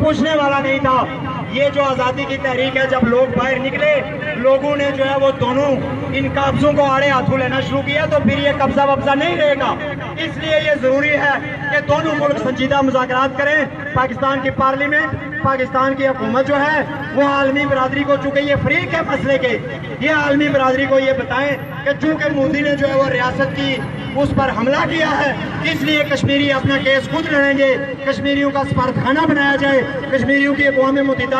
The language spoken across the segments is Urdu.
پوچھنے والا نہیں تھا۔ یہ جو آزادی کی تحریک ہے، جب لوگ باہر نکلے، لوگوں نے جو ہے وہ دونوں ان قابضوں کو آڑے ہاتھوں لینا شروع کیا تو پھر یہ قبضہ وبضہ نہیں رہے گا۔ اس لیے یہ ضروری ہے کہ دونوں ملک سنجیدہ مذاکرات کریں۔ پاکستان کی پارلیمنٹ، پاکستان کی حکومت جو ہے، وہ عالمی برادری کو، چونکہ یہ فریق ہے مسئلے کے، یہ عالمی برادری کو یہ بتائیں کہ چونکہ مودی نے جو ہے وہ ریاست کی اس پر حملہ کیا ہے، اس لیے کشمیری اپنا کیس خود لڑیں گے۔ کشمیریوں کا سپردھانہ بنایا جائے۔ کشمیریوں کی اقوام متحدہ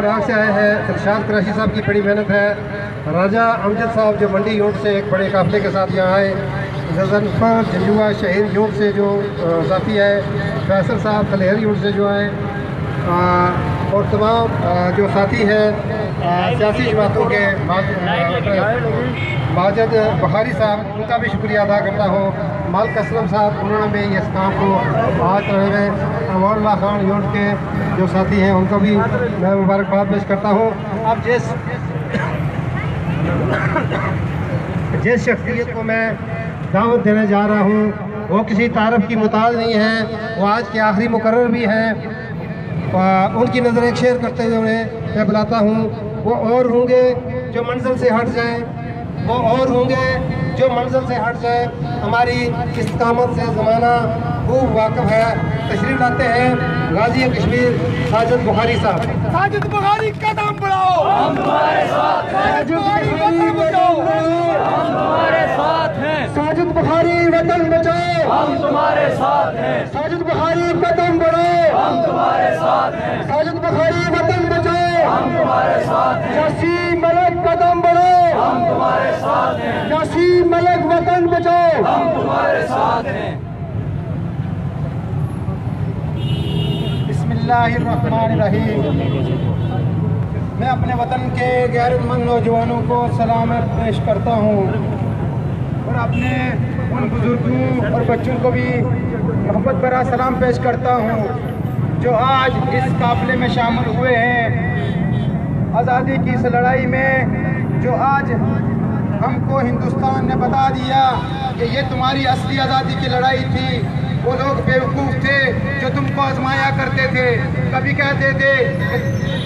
پراغ سے آئے ہیں۔ سرشاد کراچی صاحب کی بڑی محنت ہے۔ راجہ امجد صاحب جو منڈی یونٹ سے ایک بڑے قافلے کے ساتھ یہاں آئے۔ ززن پر جنجوا شہیر یونٹ سے جو ذاتی ہے۔ فیصل صاحب تلہر یونٹ سے جو آئے۔ اور تمام جو ساتھی ہیں سیاسی جماعتوں کے ماجد بخاری صاحب، ان کا بھی شکریہ ادا کرتا ہوں۔ مالک اسلم صاحب، انہوں نے بھی اس کام کو آج رہے ہوئے امان اللہ خان یونٹ کے جو ساتھی ہیں، ان کو بھی میں مبارکباد پیش کرتا ہوں۔ اب جس جس شخصیت کو میں دعوت دینے جا رہا ہوں، وہ کسی تعارف کی متعلق نہیں ہے، وہ آج کے آخری مقرر بھی ہیں۔ ان کی نظر ایک شیئر کرتے ہوئے انہیں میں بلاتا ہوں، وہ اور ہوں گے جو منزل سے ہٹ جائیں، وہ اور ہوں گے جو منزل سے ہٹ جائیں ہماری استقامت سے زمانہ خوب واقف ہے۔ تشریف لاتے ہیں غازی کشمیر ساجد بخاری صاحب۔ ساجد بخاری قدم بڑھاؤ۔ ہم تمہارے ساتھ ہیں۔ ساجد بخاری وطن بچاؤ۔ ہم تمہارے ساتھ ہیں۔ ساجد بخاری قدم بڑھاؤ۔ ہم تمہارے ساتھ ہیں۔ ساجد بخاری وطن بچاؤ۔ ہم تمہارے ساتھ ہیں۔ قدم بڑھاؤ ہم تمہارے ساتھ ہیں۔ یاسی ملک وطن بچاؤ۔ ہم تمہارے ساتھ ہیں۔ بسم اللہ الرحمن الرحیم۔ میں اپنے وطن کے غیرت مند نوجوانوں کو سلام پیش کرتا ہوں۔ اور اپنے ان بزرگوں اور بچوں کو بھی محبت برا سلام پیش کرتا ہوں جو آج اس قافلے میں شامل ہوئے ہیں۔ آزادی کی اس لڑائی میں جو آج ہم کو ہندوستان نے بتا دیا کہ یہ تمہاری اصلی آزادی کی لڑائی تھی وہ لوگ بیوقوف تھے جو تم کو آزمایا کرتے تھے۔ کبھی کہتے تھے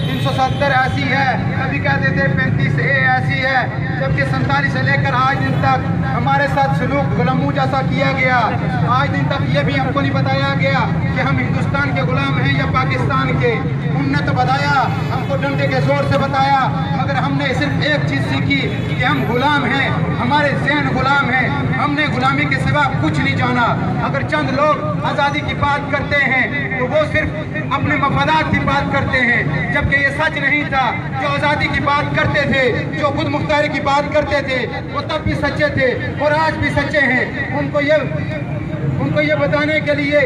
تین سو ستر ایسی ہے، کبھی کہتے تھے پینتیس اے ایسی ہے، جبکہ سنتالیس سے لے کر آج دن تک ہمارے ساتھ سلوک غلاموں جیسا کیا گیا۔ آج دن تک یہ بھی ہم کو نہیں بتایا گیا کہ ہم ہندوستان کے غلام ہیں یا پاکستان کے۔ ان نے تو بتایا، ہم کو ڈنڈے کے زور سے بتایا، مگر ہم نے صرف ایک چیز سیکھی کہ ہم غلام ہیں، ہمارے ذہن غلام ہیں۔ ہم نے غلامی کے سوا کچھ نہیں جانا۔ اگر چند لوگ آزادی کی بات کرتے ہیں تو وہ صرف اپنے مفادات کی بات کرتے ہیں، جبکہ یہ سچ نہیں تھا۔ جو آزادی کی بات کرتے تھے، جو خود مختاری کی بات کرتے تھے، وہ تب بھی سچے تھے اور آج بھی سچے ہیں۔ ان کو یہ ان کو یہ بتانے کے لیے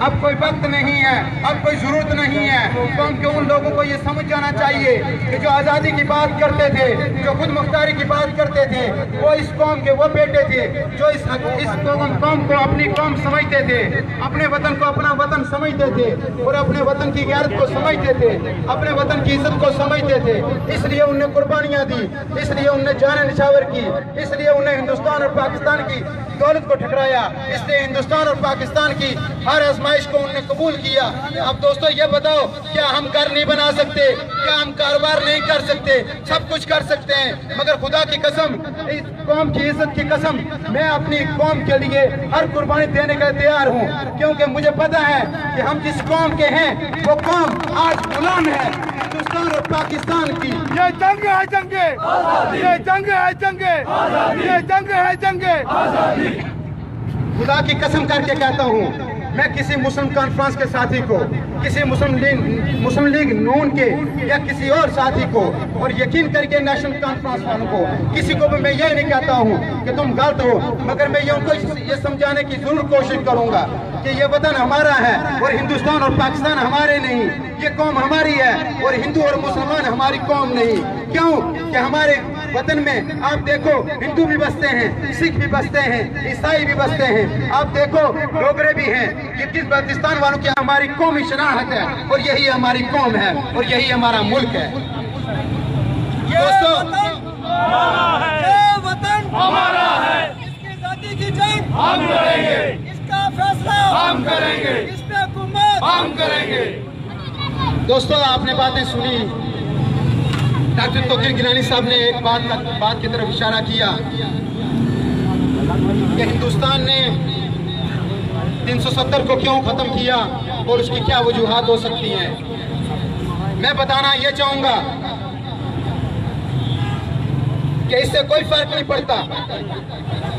اب کوئی وقت نہیں ہے، اب کوئی ضرورت نہیں ہے۔ کیونکہ ان لوگوں کو یہ سمجھ جانا چاہیے کہ جو آزادی کی بات کرتے تھے، جو خود مختاری کی بات کرتے تھے، وہ اس قوم کے وہ بیٹے تھے جو اس اس قوم کو اپنی قوم سمجھتے تھے، اپنے وطن کو اپنا وطن سمجھتے تھے اور اپنے وطن کی غیرت کو سمجھتے تھے، اپنے وطن کی عزت کو سمجھتے تھے۔ اس لیے انہیں قربانیاں دی، اس لیے انہیں جان نشاور کی، اس لیے انہیں ہندوستان اور پاکستان کی دولت کو ٹھکرایا۔ اس لیے ہندوستان اور پاکستان کی ہر آزمائش کو انہوں نے قبول کیا۔ اب دوستو یہ بتاؤ کیا ہم گھر نہیں بنا سکتے؟ کیا ہم کاروبار نہیں کر سکتے؟ سب کچھ کر سکتے ہیں مگر خدا کی قسم اس قوم کی عزت کی قسم میں اپنی قوم کے لیے ہر قربانی دینے کا تیار ہوں۔ کیونکہ مجھے پتا ہے کہ ہم جس قوم کے ہیں وہ قوم آج غلام ہے۔ ہندوستان اور پاکستان کی۔ یہ جنگ ہے جنگ یہ جنگ ہے جنگ یہ جنگ ہے جنگ خدا کی قسم کر کے کہتا ہوں میں کسی مسلم کانفرنس کے ساتھی کو، کسی مسلم لیگ مسلم لیگ نون کے یا کسی اور ساتھی کو اور یقین کر کے نیشنل کانفرنس والوں کو، کسی کو بھی میں یہ نہیں کہتا ہوں کہ تم غلط ہو، مگر میں یہ ان کو یہ سمجھانے کی ضرور کوشش کروں گا کہ یہ وطن ہمارا ہے اور ہندوستان اور پاکستان ہمارے نہیں، یہ قوم ہماری ہے اور ہندو اور مسلمان ہماری قوم نہیں۔ کیوں؟ کہ ہمارے وطن میں آپ دیکھو ہندو بھی بستے ہیں سکھ بھی بستے ہیں عیسائی بھی بستے ہیں۔ آپ دیکھو ڈوگرے بھی ہیں۔ یہ کس پاکستان والوں کی ہماری قومی شناخت ہے؟ اور یہی ہماری قوم ہے اور یہی ہمارا ملک ہے۔ دوستو یہ وطن ہمارا ہے۔ اس کی ذاتی کی جنگ ہم کریں گے۔ اس کا فیصلہ ہم کریں گے۔ اس پہ حکومت ہم کریں گے۔ دوستو آپ نے باتیں سنی۔ ڈاکٹر توقیر گیلانی صاحب نے ایک بات بات کی طرف اشارہ کیا کہ ہندوستان نے تین سو ستر کو کیوں ختم کیا اور اس کی کیا وجوہات ہو سکتی ہیں؟ میں بتانا یہ چاہوں گا کہ اس سے کوئی فرق نہیں پڑتا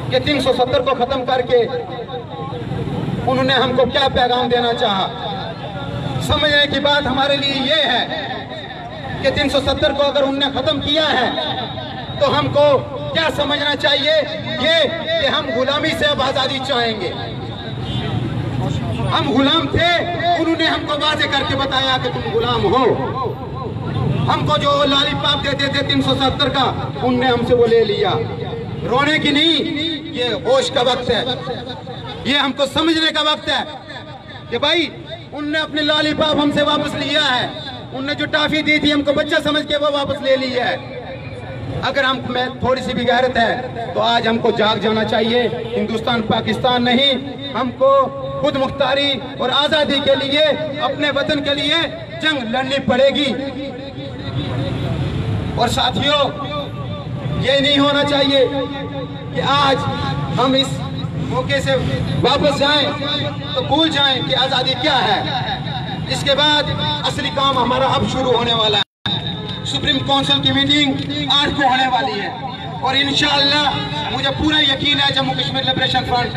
کہ تین سو ستر کو ختم کر کے انہوں نے ہم کو کیا پیغام دینا چاہا۔ سمجھنے کی بات ہمارے لیے یہ ہے کہ تین سو ستر کو اگر انہوں نے ختم کیا ہے، تو ہم کو کیا سمجھنا چاہیے؟ یہ کہ ہم غلامی سے اب آزادی چاہیں گے۔ ہم غلام تھے، انہوں نے ہم کو واضح کر کے بتایا کہ تم غلام ہو۔ ہم کو جو لالی پاپ دیتے تھے تین سو ستر کا ان نے ہم سے وہ لے لیا۔ رونے کی نہیں، یہ ہوش کا وقت ہے۔ یہ ہم کو سمجھنے کا وقت ہے کہ بھائی ان نے اپنے لالی پاپ ہم سے واپس لیا ہے۔ ان نے جو ٹافی دی تھی ہم کو بچہ سمجھ کے وہ واپس لے لی ہے۔ اگر ہم میں تھوڑی سی بھی غیرت ہے، تو آج ہم کو جاگ جانا چاہیے۔ ہندوستان، پاکستان نہیں، ہم کو خود مختاری اور آزادی کے لیے، اپنے وطن کے لیے جنگ لڑنی پڑے گی۔ اور ساتھیوں، یہ نہیں ہونا چاہیے کہ آج ہم اس موقع سے واپس جائیں تو بھول جائیں کہ آزادی کیا ہے۔ اس کے بعد اصلی کام ہمارا اب شروع ہونے والا ہے۔ سپریم کونسل کی میٹنگ آج کو ہونے والی ہے۔ اور انشاءاللہ مجھے پورا یقین ہے جموں کشمیر لبریشن فرنٹ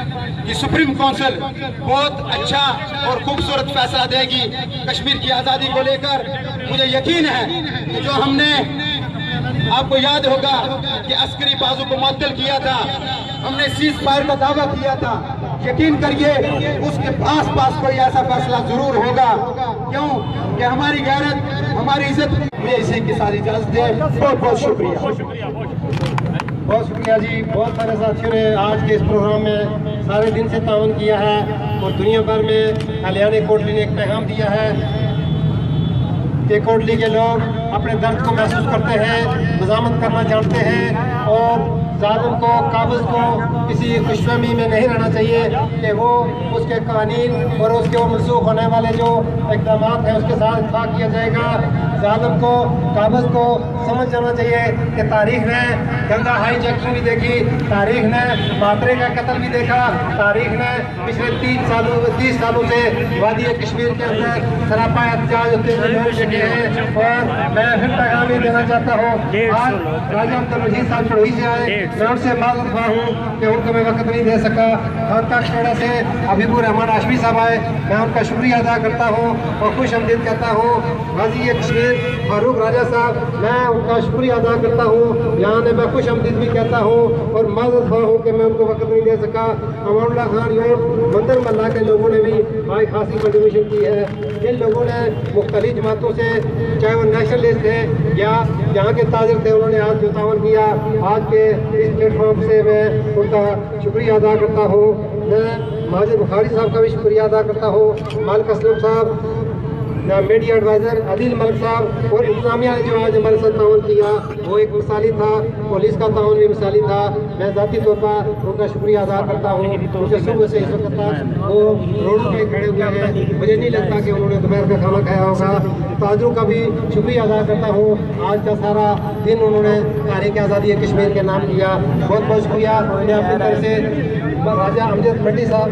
یہ سپریم کونسل بہت اچھا اور خوبصورت فیصلہ دے گی کشمیر کی آزادی کو لے کر۔ مجھے یقین ہے کہ جو ہم نے آپ کو یاد ہوگا کہ عسکری بازو کو معطل کیا تھا۔ ہم نے سیز فائر کا دعویٰ کیا تھا۔ یقین کریے اس کے پاس پاس کوئی ایسا فیصلہ ضرور ہوگا۔ کیوں؟ کہ ہماری غیرت ہماری عزت مجھے اسی کے ساتھ اجازت دے۔ بہت بہت شکریہ۔ بہت شکریہ جی۔ بہت سارے ساتھیوں نے آج کے اس پروگرام میں سارے دن سے تعاون کیا ہے اور دنیا بھر میں کلیان کوٹلی نے ایک پیغام دیا ہے کہ کوٹلی کے لوگ اپنے درد کو محسوس کرتے ہیں مزامت کرنا جانتے ہیں اور ظالم کو، قابض کو کسی خوش فہمی میں نہیں رہنا چاہیے کہ وہ اس کے قوانین اور اس کے منسوخ ہونے والے جو اقدامات ہیں اس کے ساتھ اتفاق کیا جائے گا۔ ظالم کو، قابض کو سمجھ جانا چاہیے کہ تاریخ نے گنگا ہائی جیکشن بھی دیکھی، تاریخ نے ماترے کا قتل بھی دیکھا، تاریخ نے پچھلے تین سالوں، تیس سالوں سے وادی کشمیر کے اندر سراپا احتجاج ہوتے ہوئے دیکھے ہیں۔ اور میں پھر پیغام یہ دینا چاہتا ہوں۔ آج راجہ عبد الرشید صاحب چڑوئی سے آئے۔ میں سے معذرت خواہ ہوں کہ ان کو میں وقت نہیں دے سکا۔ خانقاہ کھیڑا سے حبیب الرحمان ہاشمی صاحب آئے۔ میں ان کا شکریہ ادا کرتا ہوں اور خوش آمدید کہتا ہوں۔ غازی کشمیر، فاروق راجہ صاحب، میں ان کا شکریہ ادا کرتا ہوں۔ یہاں نے میں خوش آمدید بھی کہتا ہوں اور معذرت خواہ ہوں کہ میں ان کو وقت نہیں دے سکا۔ امان اللہ خان یور مندر ملا کے لوگوں نے بھی بھائی خاصی کنٹریبیوشن کی ہے۔ جن لوگوں نے مختلف جماعتوں سے چاہے وہ نیشنلسٹ ہیں یا یہاں کے تاجر تھے، انہوں نے آج جو تعاون کیا۔ آج کے اس پلیٹ فارم سے میں ان کا شکریہ ادا کرتا ہوں۔ میں مہاجر بخاری صاحب کا بھی شکریہ ادا کرتا ہوں۔ مالک اسلم صاحب میڈیا ایڈوائزر عدیل ملک صاحب اور انتظامیہ نے جو آج ہمارے ساتھ تعاون کیا، وہ ایک مثالی تھا، پولیس کا تعاون بھی مثالی تھا۔ میں ذاتی طور پر ان کا شکریہ ادا کرتا ہوں۔ مجھے صبح سے اس وقت تک وہ روڈ پہ کھڑے ہوئے ہیں۔ مجھے نہیں لگتا کہ انہوں نے دوپہر کا کھانا کھایا ہوگا۔ تاجروں کا بھی شکریہ ادا کرتا ہوں۔ آج کا سارا دن انہوں نے تاریخ آزادی کشمیر کے نام کیا بہت بہت شکریہ۔ میں اپنی طرف سے راجہ امجد منڈی صاحب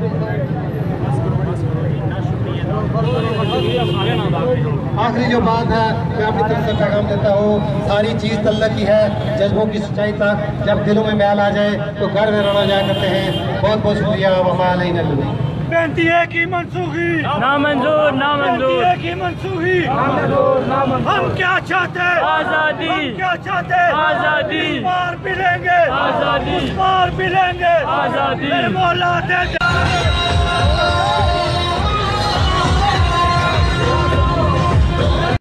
آخری جو بات ہے میں اپنی طرف سے پیغام دیتا ہوں ساری چیز طلع کی ہے جذبوں کی سچائی تک جب دلوں میں میل آ جائے تو گھر میں رونا جایا کرتے ہیں۔ بہت بہت شکریہ۔ وفا علیہ نبی بنتی ہے کی منسوخی۔ نامنظور نامنظور ہے کی منسوخی۔ نامنظور نامنظور ہم کیا چاہتے ہیں؟ آزادی۔ ہم کیا چاہتے ہیں؟ آزادی۔ اس بار بھی لیں گے۔ آزادی۔ اس بار بھی لیں گے۔ آزادی۔ میرے مولا دے جائے